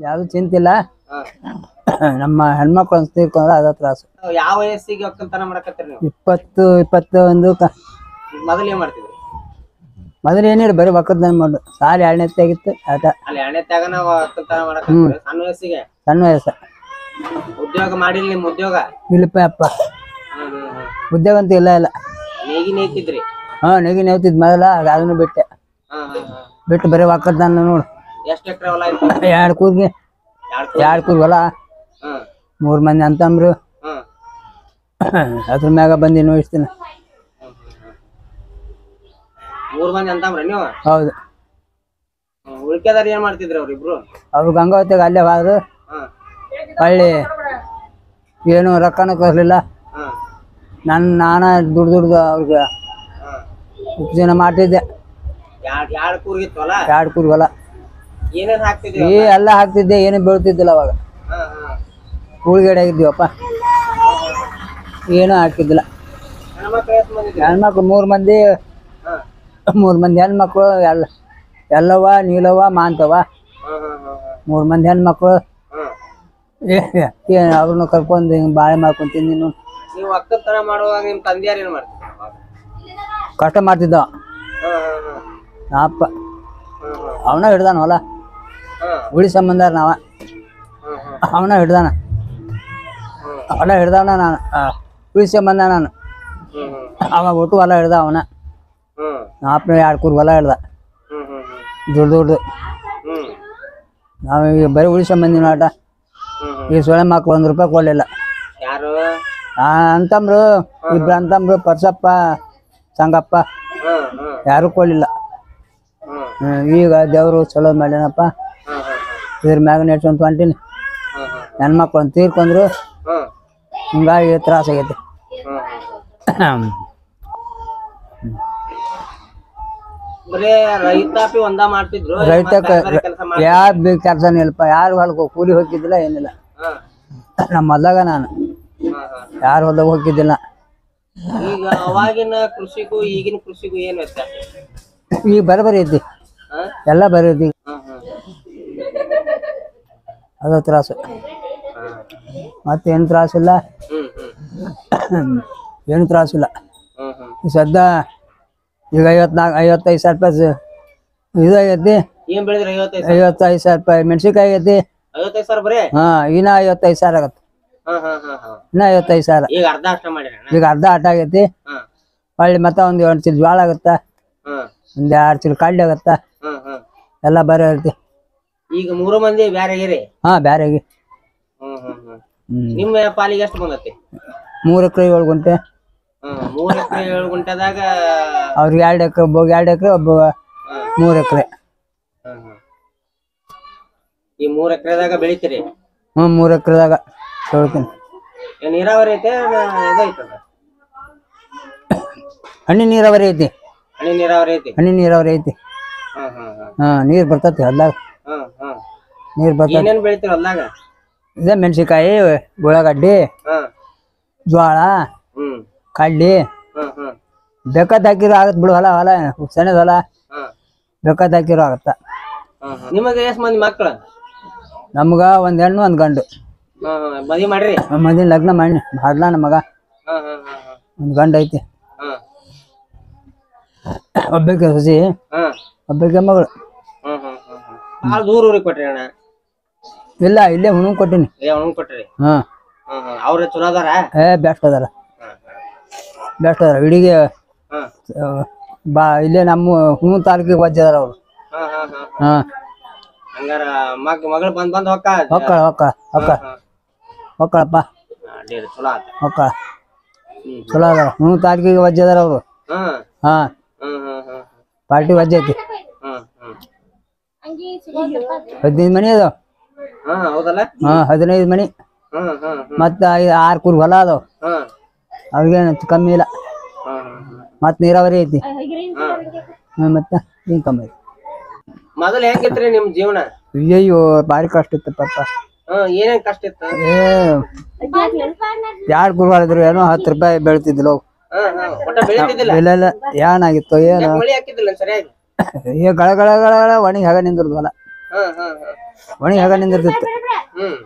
ಯಾವ್ದು ಚಿಂತಿಲ್ಲ. ಇಲ್ಲ ನಮ್ಮ ಹೆಣ್ಮಕ್ಳು ಅಂತ ತೀರ್ಕೊಂಡ್ರೆ ಅದ ತ್ರಾಸು. ಯಾವ ವಯಸ್ಸಿಗೆ ಒಕ್ಕಲ್ತನ ಮಾಡಕತ್ತೀರಿ ನೀವು? ಇಪ್ಪತ್ತು ಇಪ್ಪತ್ತೊಂದು ಕ ಮೊದಲು ಏನ್ ಮಾಡ್ತಿದ್ರಿ? ಮೊದಲು ಏನಿಲ್ಲ ಬರೀ ಒಕ್ಕದ ಮಾಡು ಸಾರಿ ಎರಡನೇ ಆಗಿತ್ತು ಆಟ. ಅಲ್ಲಿ ಎಣ್ಣೆತ್ಯಾಗ ನಾವು ಒಕ್ಕಲ್ತನ ಮಾಡಕತ್ತೀರಿ? ಸಣ್ಣ ವಯಸ್ಸಿಗೆ? ಸಣ್ಣ ವಯಸ್ಸ. ಉದ್ಯೋಗ ಮಾಡಿಲ್ಲ ನಿಮ್ ಉದ್ಯೋಗ? ಇಲ್ಲಪ್ಪ ಅಪ್ಪ. ಉದ್ಯೋಗ ಅಂತ ಇಲ್ಲ ಇಲ್ಲ. ನೇಗಿ ನೇತಿದ್ರಿ ಹಾ ನೆಗಿ ನೆವ್ತಿದ್ ಮೊದಲ ಅದನ್ನು ಬಿಟ್ಟೆ. ಹಾ ಹಾ ಹಾ. ಬಿಟ್ಟು ಬರೀ ಒಕ್ಕದ್ದಾನ ನೋಡು. ಎಷ್ಟ್ ಎಕರೆ ಹೊಲ ಐತಿ ಎರಡು ಕೂರ್ಗೆ ಎರಡ್ ಎರಡು ಕೂರ್ ಹೊಲ. ಹ್ಮ್ ಮೂರು ಮಂದಿ ಅಂತಂಬ್ರು ಹ್ಮ್ ಅದ್ರ ಮ್ಯಾಗ ಬಂದು ನೋಡಿಸ್ತೀನಿ ಮೂರ್ ಮಂದಿ ನೀವು? ಹೌದು. ಉಳ್ಕೆದಾರ ಏನ್ ಮಾಡ್ತಿದ್ರಿ ಅವ್ರಿಬ್ರು ಅವ್ರು ಗಂಗಾವತಿಗೆ ಅಲ್ಲೇ ಹೋದ್ರು. ಹ್ಮ್ ಹಳ್ಳಿ ಏನು ರೊಕ್ಕನೂ ಕೊರ್ಲಿಲ್ಲ ಹ್ಮ್ ನನ್ನ ನಾನ ದುಡ್ದು ದುಡ್ದು ಅವ್ರಿಗೆ ಹ್ಮ್ ಉಪಜೀವನ ಮಾಡ್ತಿದ್ದೆ. ಎರಡ್ ಎರಡ್ ಕೂರ್ಗಿತ್ತು ಹೊಲ? ಎರಡು ಹೊಲ? ಎಲ್ಲ ಹಾಕ್ತಿದ್ದೆ ಏನು ಬೀಳ್ತಿದ್ದಿಲ್ಲ ಅವಾಗ. ಕೂಳ್ಗಡೆ ಆಗಿದ್ದೀವಪ್ಪ ಏನೂ ಹಾಕಿದ್ದಿಲ್ಲ ಹೆಣ್ಮಕ್ಳು? ಮೂರು ಮಂದಿ. ಮೂರು ಮಂದಿ ಹೆಣ್ಮಕ್ಳು ಎಲ್ಲ ಎಲ್ಲವ ನೀಲವ ಮಾಂತವ ಮೂರು ಮಂದಿ ಹೆಣ್ಮಕ್ಳು. ಏನು ಅವ್ರನ್ನ ಕರ್ಕೊಂಡು ಹಿಂಗೆ ಬಾಳೆ ಮಾಡ್ಕೊಂತೀನಿ ತಿಂದಿನು ನೀವು ಮಾಡುವಾಗ ನಿಮ್ಮ ತಂದೆಯಾರು ಏನು ಮಾಡ್ತಿದ್ರು ಕಷ್ಟ ಮಾಡ್ತಿದ್ದವ. ಅಪ್ಪ. ಅವನ ಹಿಡ್ದಾನ ಹೊಲ ಉಳಿ ಸಂಬಂಧ ನಾವ. ಅವನ ಹಿಡ್ದಾನ. ಹೊಲ ಹಿಡ್ದವನ ನಾನು. ಉಳಿ ಸಂಬಂಧ ನಾನು. ಅವ ಒಟ್ಟು ಹೊಲ ಹಿಡ್ದ ಅವನ. ನಾಲ್ಕನೇ ಎರಡು ಕೂರ್ ಹೊಲ ಹಿಡ್ದ. ದೊಡ್ಡ ದುಡ್ಡು. ನಾವು ಈಗ ಬರೀ ಉಳಿ ಸಂಬಂಧಿನ ಆಟ. ಈ ಸೊಳ್ಳೆ ಮಕ್ಳು ಒಂದು ರೂಪಾಯಿ ಕೊಡಲಿಲ್ಲ. ಯಾರು? ಅಂತಂಬ್ರು ಇಬ್ರು ಅಂತಂಬ್ರು ಪರ್ಸಪ್ಪ ಸಂಗಪ್ಪ. ಯಾರು ಕೊಡಲಿಲ್ಲ. ಈಗ ದೇವರು ಚಲೋ ಮಾಡ್ಯಾನಪ್ಪ. ಇದ್ರ ಮ್ಯಾಗ ನೆಡ್ಸ್ಕೊಂತ ಹೊಂಟೀನಿ ಹ್ಮ್ ಹ್ಮ್ ನನ್ನ ಮಕ್ಳು ಅಂತ ತೀರ್ಕೊಂಡ್ರು ಹಿಂಗಾಗಿ ತ್ರಾಸ ಆಗೈತಿ. ಹ್ಮ್. ಬರೇ ರೈತಾಪಿ ಒಂದ ಮಾಡ್ತಿದ್ರು ರೈತ ಕೆಲಸ ಮಾಡಿ ಯಾರು ಬಿ ಕೆಲಸನೇ ಇಲ್ಲಪ್ಪ ಯಾರು ಹೊಲಕ್ಕೆ ಕೂಲಿ ಹೋಗಿದ್ದಿಲ್ಲ ಏನಿಲ್ಲ. ನಮ್ಮ ಹೊಲ್ದಾಗ ನಾನು. ಯಾರು ಹೊಲ್ದಾಗ ಹೋಗಿದ್ದಿಲ್ಲ ಈಗ ಅವಾಗಿನ ಕೃಷಿಗೂ ಈಗಿನ ಕೃಷಿಗೂ ಏನ್ ವ್ಯತ್ಯಾಸ? ಈಗ ಬರಬರಿ ಐತಿ? ಎಲ್ಲ ಬರೀ ಐತಿ. ಹ್ಮ್ ಹ್ಮ್ ಅದು ತ್ರಾಸು. ಮತ್ತೇನು ತ್ರಾಸಿಲ್ಲ? ಏನು ತ್ರಾಸಿಲ್ಲ. ಸದ್ದ ಈಗ ಐವತ್ನಾಲ್ಕು ಐವತ್ತೈದು ಸಾವಿರ ರೂಪಾಯಿ ಇದಾಗೈತಿ ಇದು ಆಗೈತಿ. ಐವತ್ತೈದು ಸಾವಿರ? ರೂಪಾಯಿ ಮೆಣಸಿನ್ಕಾಯಿ ಆಗೈತಿ. ಹಾ ಇನ್ನ ಐವತ್ತೈದು ಸಾವಿರ ಆಗತ್ತೆ. ಇನ್ನ ಐವತ್ತೈದು ಸಾವಿರ. ಈಗ ಅರ್ಧ ಆಟ ಆಗೈತಿ. ಹೊಳ್ಳಿ ಮತ್ತೆ ಒಂದು ಎರಡು ಚೀಲ ಜ್ವಾಳ ಆಗತ್ತ. ಒಂದ್ ಎರಡು ಚೀಲ ಕಡ್ಲೆ ಆಗತ್ತ. ಎಲ್ಲ ಬರೋ ಇರ್ತಿ ಈಗ ಮೂರು ಮಂದಿ ಬ್ಯಾರೆಗಿರಿ ಹಾ ಬ್ಯಾರೆಗೆ ಹ್ಮ್ ಹ್ಮ್ ಹ್ಮ್. ಹ್ಮ್. ನಿಮ್ಮ ಪಾಲಿಗೆ ಎಷ್ಟು ಬಂದತಿ? ಮೂರು ಎಕರೆ ಏಳು ಗುಂಟೆ. ಹ್ಮ್ ಮೂರ್ ಎಕರೆ ಏಳು ಗುಂಟದಾಗ ಅವ್ರಿಗೆ ಎರಡು ಎಕರೆ ಒಬ್ಬ ಎರಡು ಎಕರೆ ಒಬ್ಬ ಮೂರ್ ಎಕರೆ. ಹ್ಮ್ ಹ್ಮ್. ಈ ಮೂರ್ ಎಕರೆದಾಗ ಬೆಳಿತೀರಿ? ಹ್ಮ್ ಮೂರ್ ಎಕರೆದಾಗ ತೊಳ್ತೀನಿ ಏನ್ ನೀರಾವರಿ ಐತೆ ಹಣ್ಣಿನ ಹಣ್ಣಿ ನೀರಾವರಿ ಐತಿ. ಹನಿ ನೀರಾವರಿ ಐತಿ? ಹಣ್ಣಿನ ನೀರಾವರಿ ಐತಿ. ಹಾ ನೀರ್ ಹ್ಮ್. ಹಾಂ ನೀರು ಬರ್ತೈತಿ ಹೊಲ್ದಾಗ. ನೀರು ಬರ್ತೈತಿ ಏನೇನ್ ಬೆಳಿತೀರಿ ಹೊಲ್ದಾಗ? ಇದೇ ಮೆಣಸಿನಕಾಯಿ ಉಳ್ಳಾಗಡ್ಡಿ ಜೋಳ ಹ್ಮ್. ಕಡ್ಲಿ. ಹ್ಮ್ ಬೇಕಾದ ಹಾಕಿರೋ ಆಗತ್ತೆ ಬಿಡು ಹೊಲ ಹೊಲ ಸಣ್ಣದ ಹೊಲ. ಹ್ಮ್ ಬೇಕಾದ ಹಾಕಿರೋ ಆಗತ್ತ. ನಿಮಗೆ ಎಷ್ಟ್ ಮಂದಿ ಮಕ್ಕಳು ನಮ್ಗ ಒಂದ್ ಹೆಣ್ಣು ಒಂದ್ ಗಂಡು. ಮದ್ವಿ ಮಾಡ್ರಿ? ನಮ್ಮ ಮದಿನ ಲಗ್ನ ಮಾಡಿ ಮಾಡ್ಲ ನಮ್ಮ ಮಗ. ಒಂದ್ ಗಂಡ ಐತಿ. ಹ್ಮ್ ಒಬ್ಬಕ್ಕೆ ಸಸಿ ಹ್ಮ್ ಒಬ್ಬಕ್ಕೆ ಮಗಳು ಭಾಳ ದೂರ ಊರಿಗೆ ಕೊಟ್ರಿ ಅಣ್ಣ. ಇಲ್ಲ ಇಲ್ಲೇ ಹುಣ್ಣು ಕೊಟ್ಟಿನಿ. ಏ ಅವ್ನು ಕೊಟ್ರಿ ಹಾ. ಹ್ಮ್ ಹ್ಮ್ ಅವ್ರ ಚಲೋ ಅದಾರ? ಏ ಬೆಸ್ಟ್ ಅದಾರ. ಬೆಸ್ಟ್ ಅದಾರ. ಇಡೀಗೆ ಆ, ಬಾ ಇಲ್ಲೇ ನಮ್ಮ ಹುಣ್ಣು ತಾಲೂಕಿಗೆ ವಜ್ಜ ಅದಾರ ಅವ್ರು. ಹ್ಮ್ ಹಾ ಹಂಗಾರ ಮಗ್ ಮಗಳು ಬಂದ್ ಬಂದ್ ಹೊಕ್ಕ ಹೊಕ್ಕಳ ಹೊಕ್ಕಳ ಹೊಕ್ಕ ಹೊಕ್ಕಳಪ್ಪ ಅಡ್ಡಿಲ್ಲ ಚಲೋ ಆತ. ಹೊಕ್ಕಳ ಹ್ಮ್ ಚಲೋ ಅದಾರ. ಹುಣ್ಣು ತಾಲೂಕಿಗೆ ವಜ್ಜ ಅದಾರ ಅವರು. ಹಾ. ಹ್ಮ್ ಹ್ಮ್ ಹ್ಮ್ ಪಾರ್ಟಿ ವಜ್ಜ ಐತಿ. ಹ್ಮ್ ಹ್ಮ್. ಹದಿನೈದು ಮನಿ ಅದಾವ. ಹ್ಮ್ ಹೌದಲ್ಲ? ಹಾ ಹದಿನೈದು ಮನಿ ಹ್ಮ್ ಹ್ಮ್ ಹ್ಮ್ ಮತ್ತ ಐದು ಆರು ಕೂರ್ ಹೊಲ ಅದಾವ. ಹ್ಮ್ ಅವ್ರಿಗೇನು ಕಮ್ಮಿ ಇಲ್ಲ. ಮತ್ ನೀರಾವರಿ ಐತಿ. ಹ್ಮ್ ಮತ್ತ ಏನ್ ಕಮ್ಮಿ ಐತಿ. ಮೊದಲ್ ಹೆಂಗಿತ್ರಿ ನಿಮ್ ಜೀವನ? ಅಯ್ಯಯ್ಯೋ ಭಾರಿ ಕಷ್ಟ ಇತ್ತು ಪಾಪ. ಹ್ಮ್ ಏನೇನ್ ಕಷ್ಟ ಇತ್ತು? ಏ ಕೂರ್ ಮಾಡಿದ್ರು ಏನೋ ಹತ್ತು ರೂಪಾಯಿ ಬೆಳ್ತಿದ್ಲು. ಹ್ಮ್ ಹ್ಮ್ ಒಟ್ಟ ಬೆಳಿತಿದ್ದಿಲ್ಲ? ಇಲ್ಲ ಇಲ್ಲ ಏನಾಗಿತ್ತು ಏನು. ಮಳಿ ಹಾಕಿದ್ದಿಲ್ಲ ಸರಿಯಾಗಿ? ಈಗ ಗಳ ಗಳ ಗಳ ಗಳ ಒಣಗಿ ಹಾಗ ನಿಂದ್ರದ್ವಲ್ಲ ಹ್ಮ್ ಹ್ಮ್ ಹ್ಮ್ ಒಣಗಿ ಹಾಗ ನಿಂದಿರ್ತಿತ್ತು ಹ್ಮ್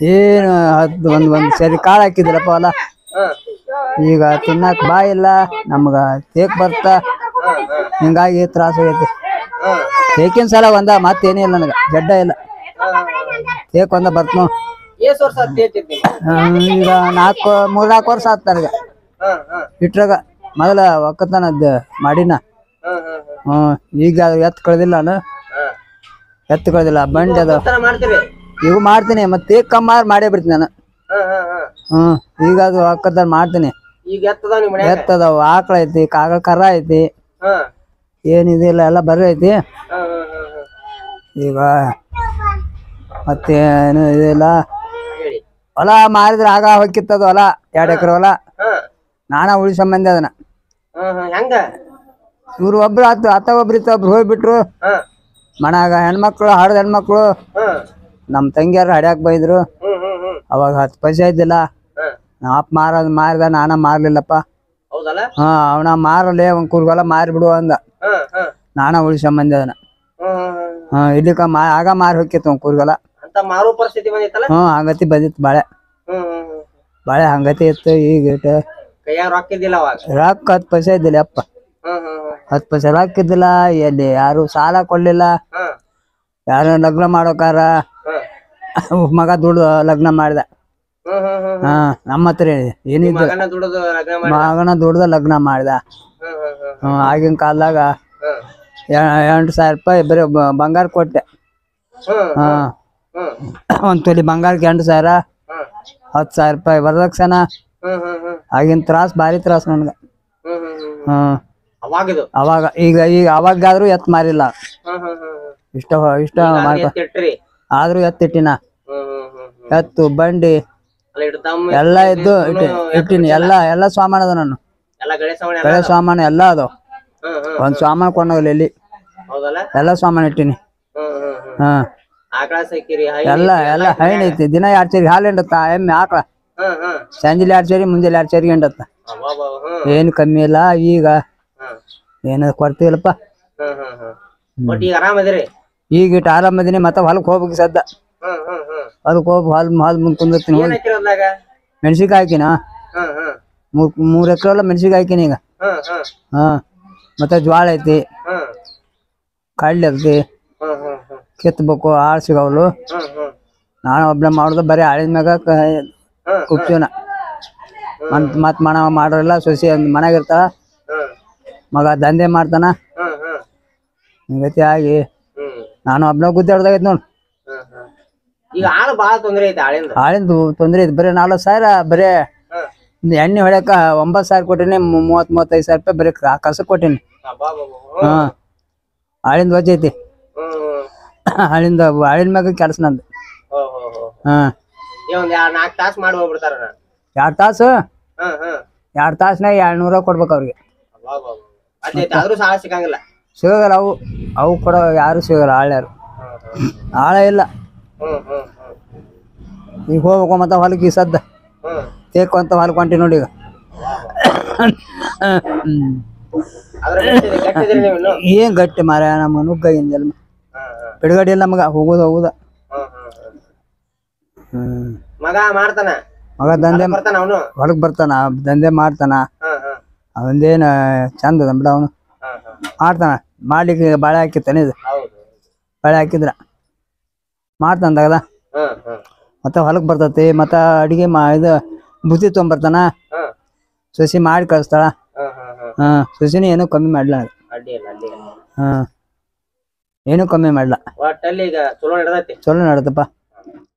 ಏನು ಹತ್ತು ಒಂದ್ ಒಂದ್ ಸರಿ ಕಾಳು ಹಾಕಿದ್ರಪ್ಪ ಹೊಲ ಈಗ ತಿನ್ನಕ್ ಬಾ ಇಲ್ಲ ನಮ್ಗ ತೇಕ್ ಬರ್ತ. ಹಿಂಗಾಗಿ ತ್ರಾಸ ಆಗೈತಿ ತೇಕಿನ ಸಲ ಒಂದ ಮತ್ತೇನಿಲ್ಲ ನನಗ. ಜಡ್ಡ ಇಲ್ಲ. ತೇಕ್ ಒಂದ ಬರ್ತನು ವರ್ಷ ಈಗ ನಾಲ್ಕು ಮೂರ್ ನಾಲ್ಕು ವರ್ಷ ಆತ್ ನನಗ. ಹಾ ಹಾ. ಇಟ್ರಾಗ ಮೊದಲ ಒಕ್ಕತನದ ಮಾಡಿನ. ಹಾ ಹಾ ಹ್ಮ್ ಈಗ ಎತ್ ಎತ್ತು ಕಳ್ದಿಲ್ಲ ನಾನು ಹಾ ಎತ್ತು ಕಳ್ದಿಲ್ಲ ಬಂಡಿ ಅದ. ಈಗ ಮಾಡ್ತೀನಿ ಮತ್ತೆ ಕಮ್ಮಾರ್ ಮಾಡೇ ಬಿಡ್ತೀನಿ ನಾನು. ಹ್ಮ್ ಈಗ ಅದು ಅಕ್ಕದ ಮಾಡ್ತೀನಿ. ಈಗ ಎತ್ತದ ಆಕಳ ಐತಿ ಕಾಗ ಕರ ಐತಿ. ಏನಿದಿಲ್ಲ ಎಲ್ಲ ಬರ್ರಿ ಐತಿ. ಈಗ ಮತ್ತೆ ಏನು ಇದಿಲ್ಲ ಹೊಲ ಮಾರಿದ್ರೆ ಆಗ ಹೋಗಿತ್ತದ ಹೊಲ ಎರಡು ಎಕರೆ ಹೊಲ. ನಾನಾ ಉಳಿ ಸಂಬಂಧ ಅದನ್ನ. ಇವ್ರು ಒಬ್ರು ಆತ ಅತ್ತ ಒಬ್ರು ಇತ್ತ ಒಬ್ರು ಹೋಗ್ಬಿಟ್ರು. ಮನ್ಯಾಗ ಹೆಣ್ಮಕ್ಳು ಹಾಡ್ದ ಹೆಣ್ಮಕ್ಳು ನಮ್ ನಮ್ಮ ತಂಗಿಯಾರು ಹಡ್ಯಾಕ್ ಬೈದ್ರು. ಹ್ಮ್ ಹ್ಮ್ ಹ್ಮ್. ಅವಾಗ ಹತ್ತು ಪೈಸೆ ಇದ್ದಿಲ್ಲ. ಆಪ್ ನಮ್ಮ ಅಪ್ಪ ಮಾರೋದು ಮಾರಿದ ನಾನ ಮಾರ್ಲಿಲ್ಲಪ್ಪ. ಹಾ ಅವನ ಮಾರಲೆ ಒಂದ್ ಕೂರ್ಗೊಲ್ಲ ಮಾರಿ ಬಿಡು ಅಂದ ನಾನ ಉಳಿಸ ಮಂದಿ ಉಳಿಸಂಬಂದೆ ಅದನ್ನ ಹ್ಮ್ ಹ್ಮ್ ಹ್ಮ್. ಹಾ ಇಲ್ಲಿಕ ಮಾ ಆಗ ಮಾರಿ ಹೋಗಿತ್ತು ಒಂದ್ ಕೂರ್ಗೊಲ ಹ್ಞೂ ಹಂಗತಿ ಬಂದಿತ್ತು ಬಾಳೆ. ಹ್ಮ್ ಹ್ಮ್ ಹ್ಮ್. ಬಾಳೆ ಹಂಗತಿ ಇತ್ತು ಈಗ ರೊಕ್ಕ ಹತ್ತು ಪೈಸೆ ಇದ್ದಿಲ್ಲ ಅಪ್ಪ. ಹ್ಮ್ ಹ್ಮ್ ಹ್ಮ್. ಹತ್ತು ಪೈಸೆ ಹಾಕಿದ್ದಿಲ್ಲ ಎಲ್ಲಿ ಯಾರು ಸಾಲ ಕೊಡ್ಲಿಲ್ಲ. ಯಾರು ಲಗ್ನ ಮಾಡೋಕಾರ ಮಗ ದುಡ್ದು ಲಗ್ನ ಮಾಡಿದ. ಹ ನಮ್ಮ ಹತ್ರ ಏನಿದ್ರು ಮಗನ ದುಡದು ಲಗ್ನ ಮಾಡಿದ? ಆಗಿನ ಕಾಲದಾಗ ಎಂಟು ಸಾವಿರ ರೂಪಾಯಿ ಬರೀ ಬಂಗಾರ ಕೊಟ್ಟೆ. ಹ ಒಂದ್ ತೊಲಿ ಬಂಗಾರಕ್ಕೆ ಎಂಟು ಸಾವಿರ ಹತ್ತು ಸಾವಿರ ರೂಪಾಯಿ ವರದಕ್ಷಿಣ ಆಗಿನ ತ್ರಾಸ ಭಾರಿ ತ್ರಾಸ ನನ್ಗ. ಹ್ಮ್. ಅವಾಗ ಈಗ ಈಗ ಅವಾಗಾದ್ರೂ ಎತ್ ಮಾರಿಲ್ಲ. ಇಷ್ಟ ಇಷ್ಟ ಆದ್ರೂ ಎತ್ತಿಟ್ಟಿನ. ಎತ್ತು ಬಂಡಿ. ಎಲ್ಲಾ ಇದ್ದು ಇಟ್ಟಿ- ಇಟ್ಟಿನಿ. ಎಲ್ಲ ಎಲ್ಲ ಸಾಮಾನು ಅದ ನಾನು. ಎಲ್ಲ ಸಾಮಾನು ಎಲ್ಲ ಹ್ಮ್ ಒಂದ್ ಸಾಮಾನು ಕೊಂಡೋಗ್ಲಿ ಇಲ್ಲಿ. ಎಲ್ಲ ಸಾಮಾನು ಇಟ್ಟಿನಿ. ಹಾ. ಎಲ್ಲ ಎಲ್ಲ ಹೈನ್ ಐತಿ. ದಿನ ಎರಡ್ ಚೇರಿ ಹಾಲು ಹಿಂಡತ್ತ? ಎಮ್ಮೆ ಆಕಳ ಸಂಜಿಲಿ ಎರಡ್ ಚೇರಿ ಮುಂಜಾನೆ ಎರಡ್ ಚೇರಿ ಹಿಂಡತ್ತ ಏನು ಕಮ್ಮಿ ಇಲ್ಲ ಈಗ ಏನು ಕೊರತೆ ಇಲ್ಲಪ್ಪ ಹ್ಮ್ ಹ್ಮ್ ಹ್ಮ್. ಒಟ್ಟು ಈಗ ಆರಾಮ್ ಅದಿರಿ ಈಗ ಇಟ್ಟು ಆರಾಮದಿನಿ ಮತ್ತೆ ಹೊಲಕ್ ಹೋಗ್ಬೇಕು ಸದ್ದ. ಹ್ಮ್ ಹ್ಮ್ ಹ್ಮ್ ಹೊಲಕ್ ಹೋಗಿ ಹೊಲ ಹೊಲ್ ಮುಂದೆ ಕುಂದಿರ್ತೀನಿ ಏನ್ ಹೋಗಿ ಹಾಕಿರಿ ಹೊಲ್ದಾಗ? ಮೆಣಸಿನ್ಕಾಯಿ ಹಾಕಿನ? ಹ್ಮ್ ಹ್ಮ್ ಮೂರ್ ಮೂರ್ ಎಕರೆ ಎಲ್ಲ ಮೆಣಸಿನ್ಕಾಯಿ ಹಾಕಿನಿ ಈಗ. ಹ್ಮ್ ಹ್ಮ್ ಹಾ. ಮತ್ತೆ ಜ್ವಾಳ ಐತಿ. ಹ್ಮ್ ಕಳ್ಳಿ ಐತಿ. ಹ್ಮ್ ಹ್ಮ್ ಹ್ಮ್ ಕಿತ್ಬೇಕು ಆಳ್ ಸಿಗವಲು ಹ್ಮ್ ಹ್ಮ್ ನಾನು ಒಬ್ಬನೇ ಮಾಡೋದು ಬರೀ ಆಳಿದ ಮ್ಯಾಗ ಹ್ಮ್ ಕುಗ್ತೀವನ ಮತ್ ಮತ್ ಮನ ಮಾಡೋರಿಲ್ಲ ಸೊಸಿ ಮನ್ಯಾಗ ಇರ್ತಾಳ. ಮಗ ದಂಧೆ ಮಾಡ್ತಾನ. ಹಿಂಗತಿ ಆಗಿ ನಾನು ಒಬ್ನ ಗುದ್ದಾಡ್ದಾಗೈತಿ ನೋಡ್. ಈಗ ಆಳು ಬಾಳ ತೊಂದ್ರೆ ಐತಿ ಆಳಿಂದ? ಆಳಿಂದು ತೊಂದ್ರೆ ಐತಿ. ಬರೀ ನಾಲ್ಕು ಸಾವಿರ ಬರೇ ಎಣ್ಣೆ ಹೊಡ್ಯಾಕ ಒಂಬತ್ತು ಸಾವಿರ ಕೊಟ್ಟಿನಿ ಮೂವತ್ ಮೂವತ್ತ್ ಮೂವತ್ತೈದು ಸಾವಿರ ರೂಪಾಯಿ ಬರೀ ಕ- ಕಸಕ್ ಕೊಟ್ಟಿನಿ. ಹಾ. ಆಳಿಂದ ವಜ್ ಐತಿ. ಆಳಿಂದ ಆಳಿನ ಮ್ಯಾಗ ಕೆಲಸ ನಂದು. ಹೋ ನಾಲ್ಕು ತಾಸು ಮಾಡಿ ಹೋಗ್ಬಿಡ್ತಾರ ಎರಡು ತಾಸು? ಎರಡು ತಾಸ್ನಾಗ ಕೊಡ್ಬೇಕು ಅವ್ರಿಗೆ. ಆದ್ರೂ ಸಾಲ ಸಿಗಂಗಿಲ್ಲ. ಸಿಗಲ್ಲ ಅವು ಅವು ಕೂಡ ಯಾರು ಸಿಗಲ್ಲ ಆಳ್ಯಾರು. ಆಳ ಇಲ್ಲ. ಹ್ಮ್ ಹ್ಮ್ ಹ್ಮ್. ಈಗ ಹೋಗ್ಬೇಕು ಮತ್ತೆ ಹೊಲಕ್ಕೆ ಈ ಸದ್ದ. ಹ್ಮ್. ಅಂತ ಹೊಲಕ್ಕೆ ಹೊಂಟಿ ನೋಡಿ ಈಗ. ನೀವು ಇನ್ನು? ಏನ್ ಗಟ್ಟಿ ಮಾರ ನಮ್ಮ ನುಗ್ಗ ಇಂದಲ್ ಹ್ಮ್ ಹ್ಮ್ ಬಿಡುಗಡೆ ಇಲ್ಲ ಮಗ ಹೋಗುದ ಹೋಗುದ. ಹ್ಮ್ ಹ್ಮ್ ಹ್ಮ್. ಹ್ಮ್. ಮಗ ಮಾಡ್ತಾನ? ಮಗ ದಂಧೆ ಬರ್ತಾನ ಅವನು? ಹೊಲಕ್ ಬರ್ತಾನ ದಂಧೆ ಮಾಡ್ತಾನ. ಹ್ಮ್. ಅವಂದೇನ ಚಂದ ಅದ ಬಿಡ ಅವನು. ಮಾಡ್ತಾನ. ಮಾಡ್ಲಿಕ್ಕೆ ಬಾಳೆ ಹಾಕಿತ್ತಾನೆ ಇದು. ಬಾಳೆ ಹಾಕಿದ್ರ. ಮಾಡ್ತಾನ ತಗದ ಮತ್ತ ಹೊಲಕ್ ಬರ್ತೈತಿ ಮತ್ತ ಅಡಿಗೆ ಮಾ ಇದು ಬುತ್ತಿ ತೊಗೊಂಬರ್ತಾನ. ಸಸಿ ಮಾಡಿ ಕಳಿಸ್ತಾಳ. ಹಾ ಸಸಿನ ಏನೂ ಕಮ್ಮಿ ಮಾಡ್ಲ ಹಾ. ಏನೂ ಕಮ್ಮಿ ಮಾಡ್ಲ. ಚಲೋ ನಡ್ದಪ್ಪ ಚಲೋ ನಡತಪ್ಪ